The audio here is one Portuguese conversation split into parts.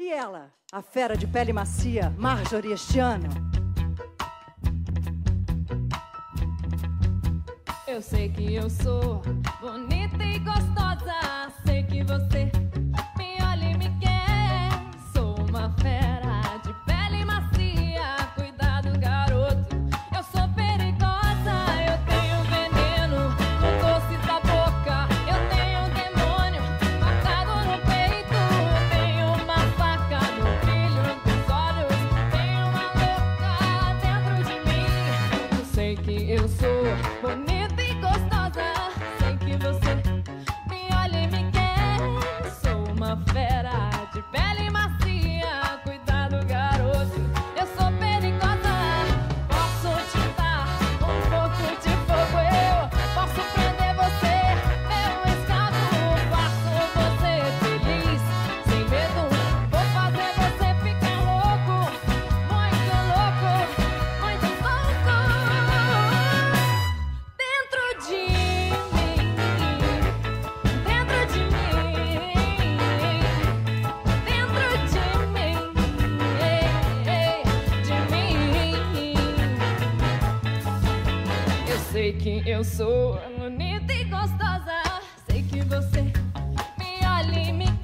E ela, a fera de pele macia, Marjorie este ano. Eu sei que eu sou bonita e gostosa, sei que você eu sou bonita e gostosa. Sei que você me olha e me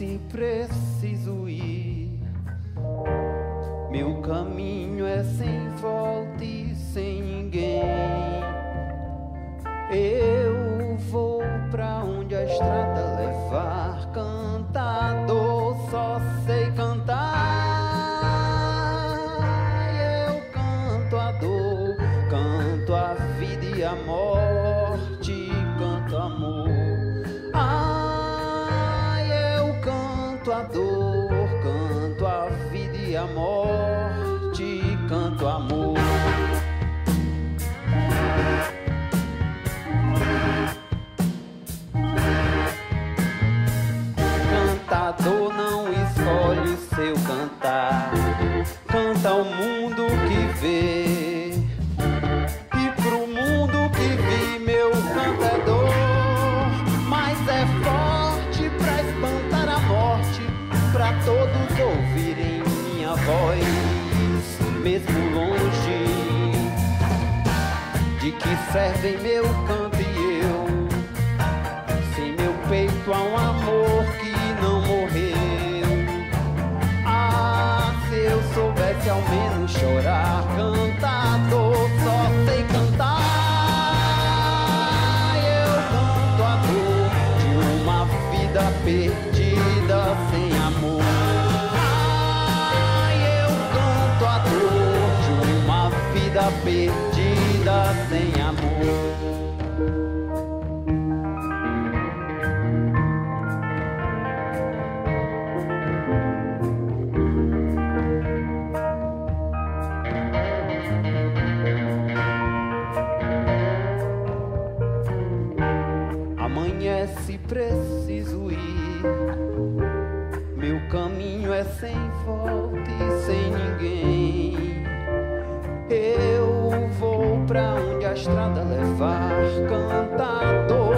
se preciso ir. Meu caminho é sem volta e sem ninguém. Eu vou para onde a estrada levar. Cantando longe de que servem meu canto e eu sem meu peito há um amor que não morreu. Ah se eu soubesse ao menos chorar cantar perdida sem amor. Amanhece, preciso ir. Meu caminho é sem volta e sem ninguém. Eu vou pra onde a estrada levar. Cantador,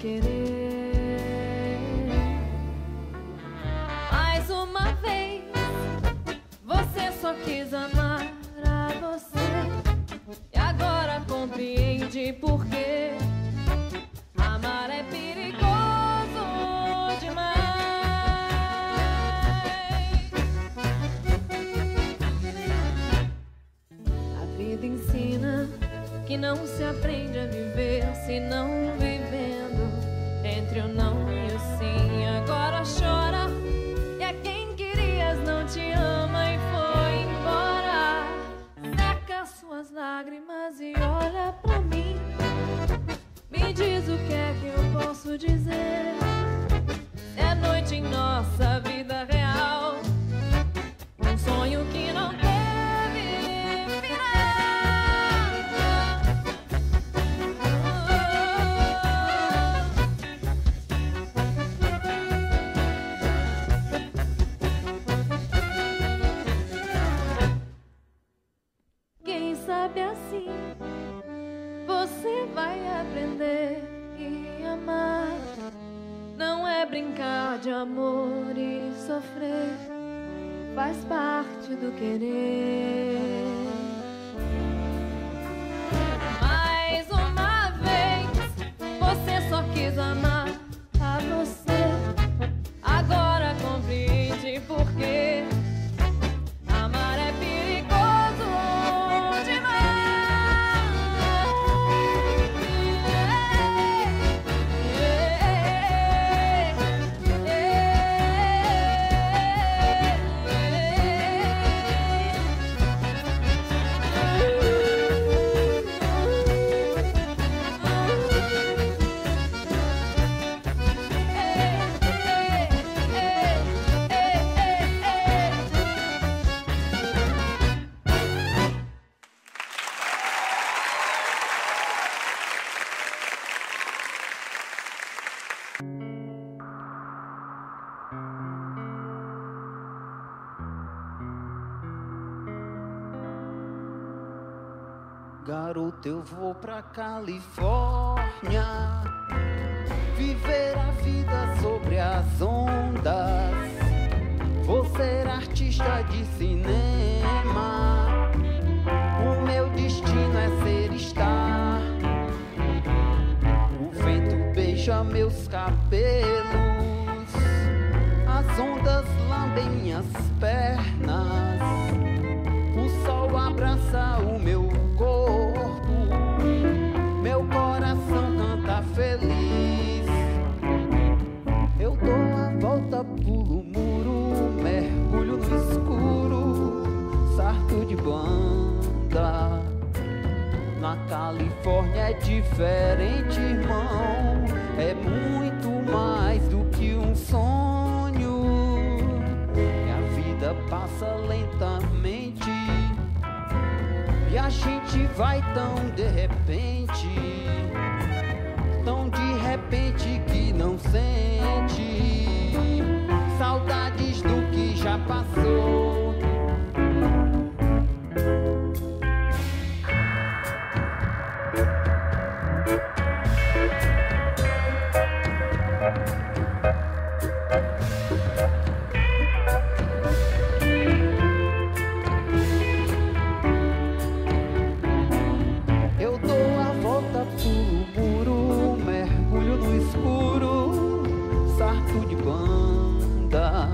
querer. Mais uma vez, você só quis amar a você e agora compreende por quê. Amar é perigoso demais. A vida ensina que não se aprende a viver se não vivendo entre o não e o sim. Agora chora e a quem querias não te ama e foi embora. Seca suas lágrimas e olha pra mim. Me diz o que é que eu posso dizer. É noite em nossa vida real. Parte do Garoto, eu vou pra Califórnia Viver a vida sobre as ondas. Vou ser artista de cinema. O meu destino é ser estar O vento beija meus cabelos. As ondas lambem minhas Califórnia é diferente, irmão. É muito mais do que um sonho. E a vida passa lentamente. E a gente vai tão de repente. Tão de repente que não sente saudades do que já passou. Eu dou a volta pro muro, mergulho no escuro, sarto de banda.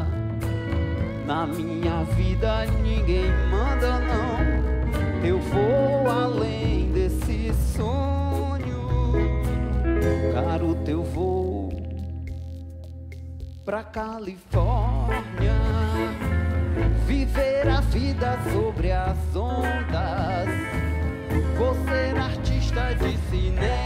Na minha vida ninguém manda, não. Eu vou além desse sonho. Caro teu voo pra Califórnia. Viver a vida sobre as ondas. Vou ser artista de cinema.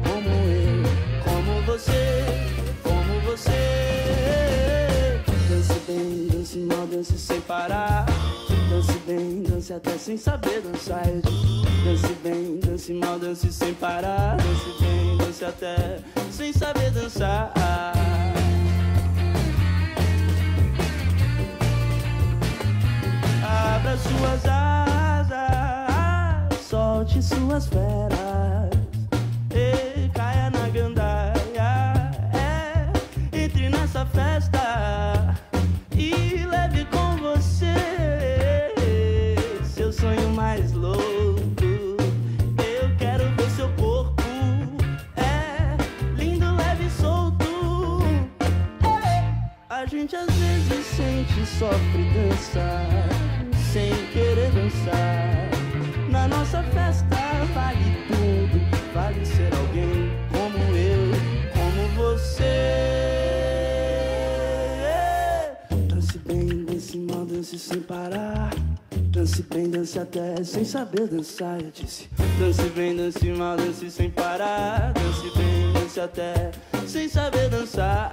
saber dançar. Eu dance bem, dance mal, dance sem parar. Dance bem, dance até sem saber dançar. Abra suas asas, solte suas feras. Festa vale tudo, vale ser alguém como eu, como você. Dance bem, dance mal, dance sem parar. Dance bem, dance até sem saber dançar, eu disse. Dance bem, dance mal, dance sem parar. Dance bem, dance até sem saber dançar.